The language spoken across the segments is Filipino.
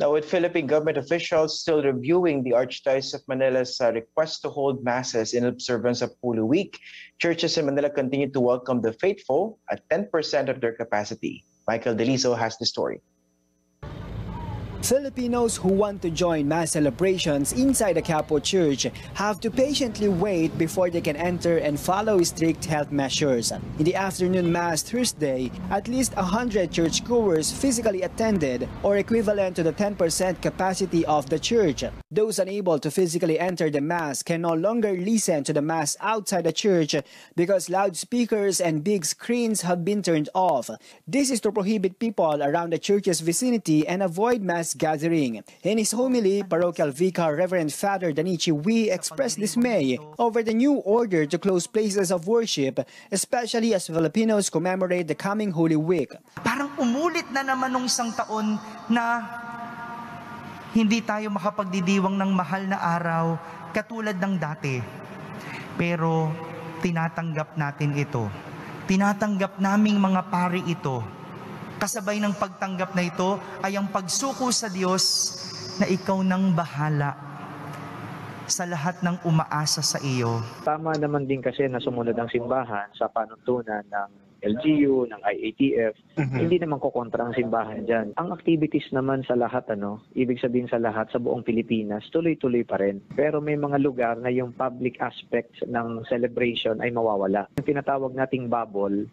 Now, with Philippine government officials still reviewing the Archdiocese of Manila's uh, request to hold masses in observance of Holy Week, churches in Manila continue to welcome the faithful at 10% of their capacity. Michael Deliso has the story. Filipinos who want to join mass celebrations inside the Capo Church have to patiently wait before they can enter and follow strict health measures. In the afternoon mass Thursday, at least 100 churchgoers physically attended or equivalent to the 10% capacity of the church. Those unable to physically enter the mass can no longer listen to the mass outside the church because loudspeakers and big screens have been turned off. This is to prohibit people around the church's vicinity and avoid mass gathering. In his homily, Parochial Vicar Reverend Father Danichi Wee expressed dismay over the new order to close places of worship, especially as Filipinos commemorate the coming Holy Week. Parang umulit na naman nung isang taon na hindi tayo makapagdidiwang ng mahal na araw katulad ng dati. Pero tinatanggap natin ito. Tinatanggap naming mga pari ito Kasabay ng pagtanggap na ito ay ang pagsuko sa Diyos na ikaw nang bahala sa lahat ng umaasa sa iyo. Tama naman din kasi na sumunod ang simbahan sa panuntunan ng LGU, ng IATF, mm-hmm. hindi naman kukontra ang simbahan dyan. Ang activities naman sa lahat, ano, ibig sabihin sa lahat, sa buong Pilipinas, tuloy-tuloy pa rin. Pero may mga lugar na yung public aspects ng celebration ay mawawala. Yung tinatawag nating bubble,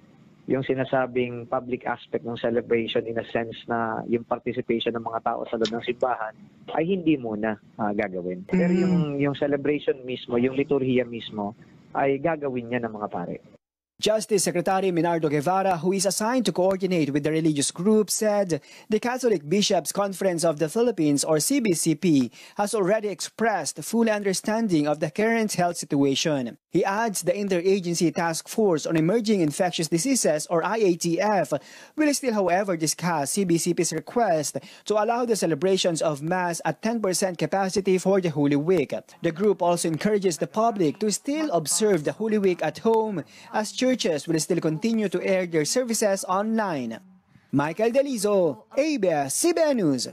yung sinasabing public aspect ng celebration in a sense na yung participation ng mga tao sa loob ng simbahan ay hindi muna uh, gagawin. Pero mm. yung, yung celebration mismo, yung liturhiya mismo, ay gagawin niya ng mga pare. Justice Secretary Minardo Guevara, who is assigned to coordinate with the religious group, said the Catholic Bishops' Conference of the Philippines, or CBCP, has already expressed full understanding of the current health situation. He adds the Interagency Task Force on Emerging Infectious Diseases, or IATF, will still, however, discuss CBCP's request to allow the celebrations of Mass at 10% capacity for the Holy Week. The group also encourages the public to still observe the Holy Week at home as churches will still continue to air their services online. Michael Delizo, ABS-CBN News.